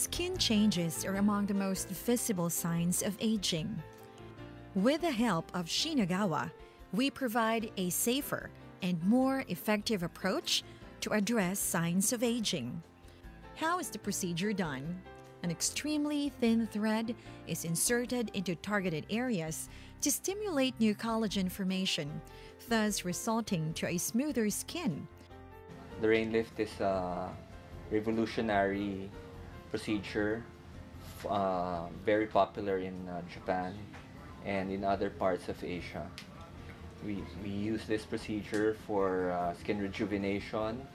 Skin changes are among the most visible signs of aging. With the help of Shinagawa, we provide a safer and more effective approach to address signs of aging. How is the procedure done? An extremely thin thread is inserted into targeted areas to stimulate new collagen formation, thus resulting to a smoother skin. The Reign Lift is a revolutionary procedure, uh, very popular in uh, Japan and in other parts of Asia. We, we use this procedure for uh, skin rejuvenation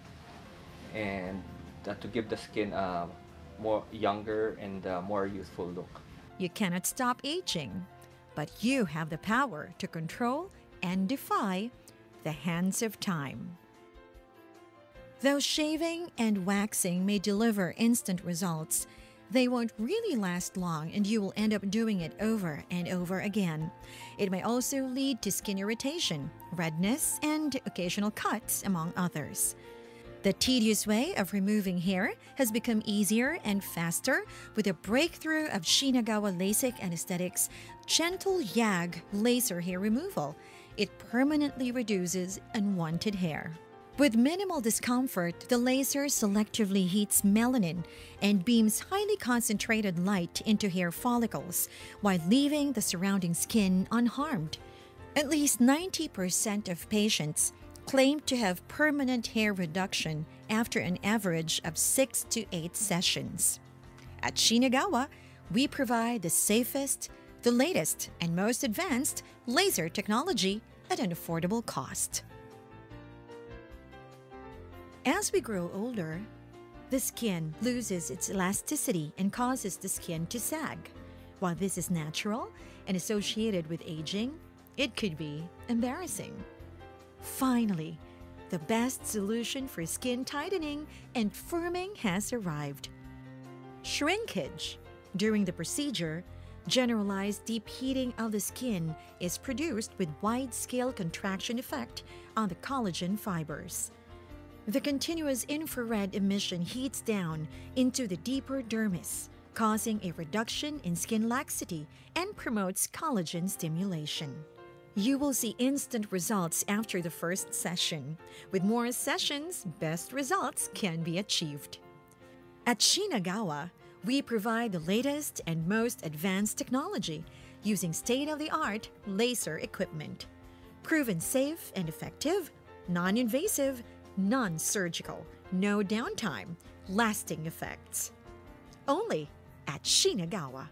and uh, to give the skin a more younger and more youthful look. You cannot stop aging, but you have the power to control and defy the hands of time. Though shaving and waxing may deliver instant results, they won't really last long and you will end up doing it over and over again. It may also lead to skin irritation, redness, and occasional cuts, among others. The tedious way of removing hair has become easier and faster with the breakthrough of Shinagawa LASIK and Aesthetics Gentle YAG laser hair removal. It permanently reduces unwanted hair. With minimal discomfort, the laser selectively heats melanin and beams highly concentrated light into hair follicles while leaving the surrounding skin unharmed. At least 90% of patients claim to have permanent hair reduction after an average of 6 to 8 sessions. At Shinagawa, we provide the safest, the latest, and most advanced laser technology at an affordable cost. As we grow older, the skin loses its elasticity and causes the skin to sag. While this is natural and associated with aging, it could be embarrassing. Finally, the best solution for skin tightening and firming has arrived. Shrinkage. During the procedure, generalized deep heating of the skin is produced with wide scale contraction effect on the collagen fibers. The continuous infrared emission heats down into the deeper dermis, causing a reduction in skin laxity and promotes collagen stimulation. You will see instant results after the first session. With more sessions, best results can be achieved. At Shinagawa, we provide the latest and most advanced technology using state of the art laser equipment. Proven safe and effective, non invasive, non surgical, no downtime, lasting effects. Only at Shinagawa.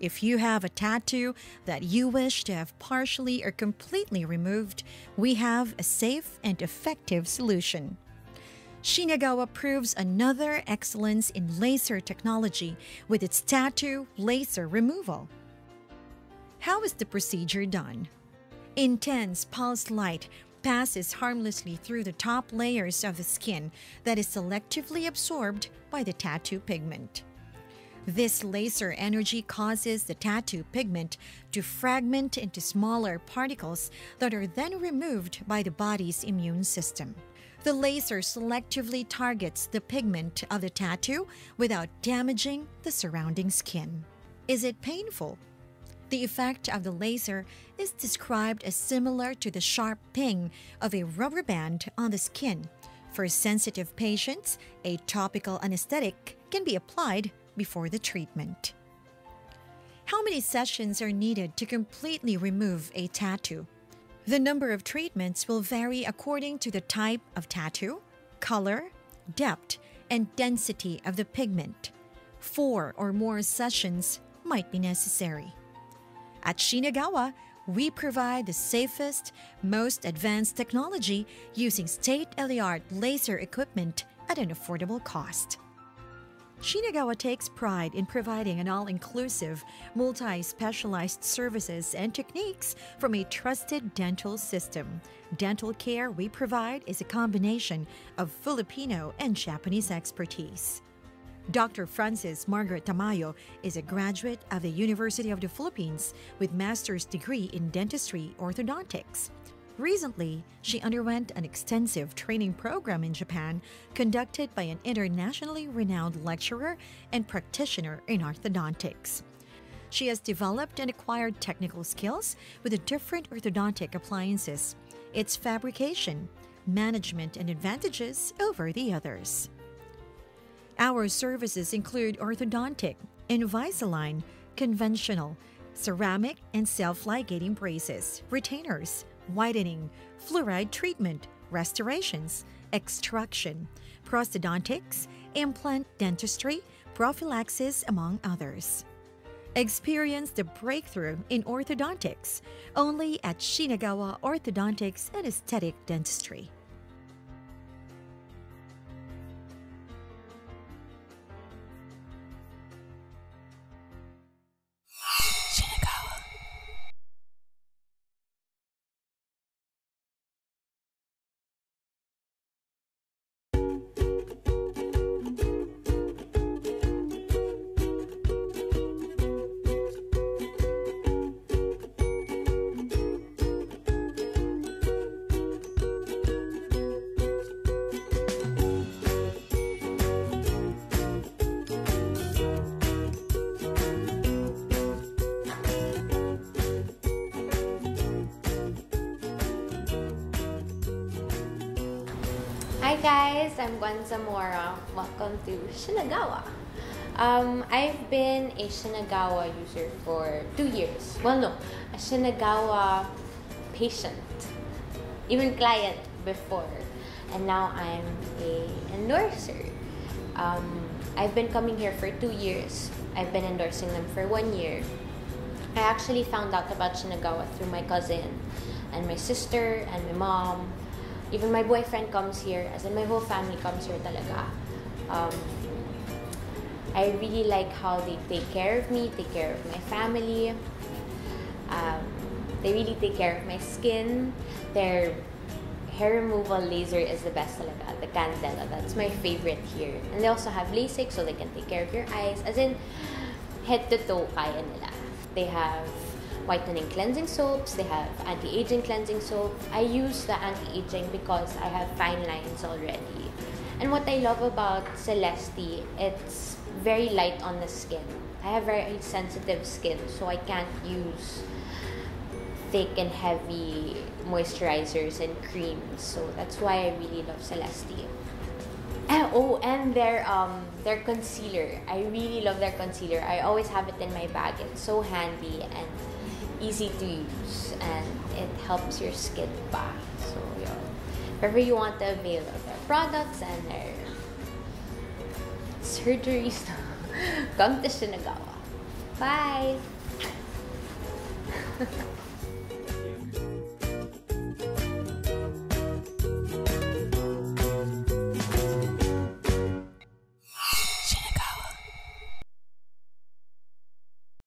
If you have a tattoo that you wish to have partially or completely removed, we have a safe and effective solution. Shinagawa proves another excellence in laser technology with its tattoo laser removal. How is the procedure done? Intense pulse light passes harmlessly through the top layers of the skin that is selectively absorbed by the tattoo pigment. This laser energy causes the tattoo pigment to fragment into smaller particles that are then removed by the body's immune system. The laser selectively targets the pigment of the tattoo without damaging the surrounding skin. Is it painful? The effect of the laser is described as similar to the sharp ping of a rubber band on the skin. For sensitive patients, a topical anesthetic can be applied before the treatment. How many sessions are needed to completely remove a tattoo? The number of treatments will vary according to the type of tattoo, color, depth, and density of the pigment. Four or more sessions might be necessary. At Shinagawa, we provide the safest, most advanced technology using state of the art laser equipment at an affordable cost. Shinagawa takes pride in providing an all inclusive, multi specialized services and techniques from a trusted dental system. Dental care we provide is a combination of Filipino and Japanese expertise. Dr. Francis Margaret Tamayo is a graduate of the University of the Philippines with master's degree in dentistry orthodontics. Recently, she underwent an extensive training program in Japan conducted by an internationally renowned lecturer and practitioner in orthodontics. She has developed and acquired technical skills with the different orthodontic appliances, its fabrication, management, and advantages over the others. Our services include orthodontic, Invisalign, conventional, ceramic and self-ligating braces, retainers, whitening, fluoride treatment, restorations, extraction, prosthodontics, implant dentistry, prophylaxis, among others. Experience the breakthrough in orthodontics only at Shinagawa Orthodontics and Aesthetic Dentistry. Hi guys, I'm Gwen Zamora. Welcome to Shinagawa. Um, I've been a Shinagawa user for two years. Well, no, a Shinagawa patient, even client before, and now I'm a endorser. Um, I've been coming here for two years. I've been endorsing them for one year. I actually found out about Shinagawa through my cousin and my sister and my mom. Even my boyfriend comes here, as in my whole family comes here talaga. Um, I really like how they take care of me, take care of my family. Um, they really take care of my skin. Their hair removal laser is the best talaga. The Candela, that's my favorite here. And they also have LASIK so they can take care of your eyes. As in, head to toe kaya nila. They have whitening cleansing soaps, they have anti-aging cleansing soap. I use the anti-aging because I have fine lines already. And what I love about Celesti, it's very light on the skin. I have very sensitive skin, so I can't use thick and heavy moisturizers and creams. So that's why I really love Celesti. Oh, and their um their concealer. I really love their concealer. I always have it in my bag. It's so handy and easy to use, and it helps your skin pa. So yeah, if ever you want to avail of their products and their surgeries, come to Shinagawa. Bye.